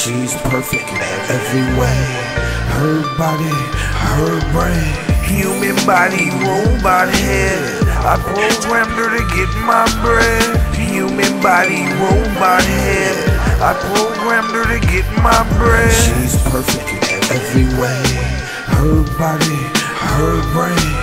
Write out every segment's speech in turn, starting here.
She's perfect in every way. Her body, her brain. Human body, robot head. I programmed her to get my bread. Human body, robot head. I programmed her to get my bread. She's perfect in every way. Her body, her brain.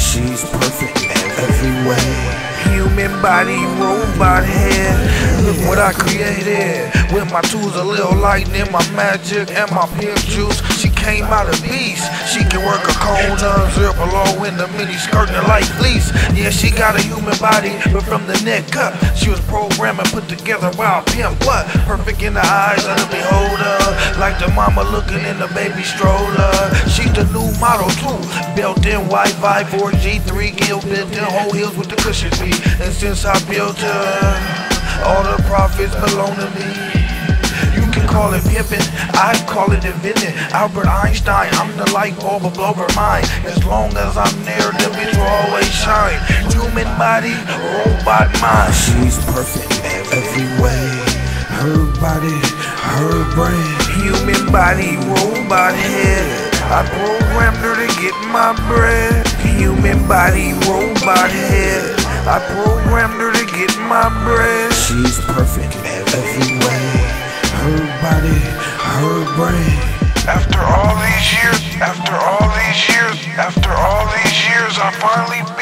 She's perfect in every way. Human body, robot head. What I created. With my tools, a little lightning, my magic, and my pimp juice. She came out of beast. She can work a cone, zip below in the mini skirt and like fleece. Yeah, she got a human body, but from the neck up, she was programmed and put together by a pimp. What? Perfect in the eyes of the beholder. Like the mama looking in the baby stroller. She's the new model too. Built in Wi-Fi, 4G, 3 gil, built in whole heels with the cushion feet. And since I built her, belong to me. You can call it pimping, I call it inventing. Albert Einstein, I'm the light bulb of blow her mind. As long as I'm there, the bitch will always shine. Human body, robot mind. She's perfect every way. Her body, her brain. Human body, robot head. I programmed her to get my bread. Human body, robot head. I programmed her to get my. She's perfect every way. Her body, her brain. After all these years, after all these years, after all these years, I finally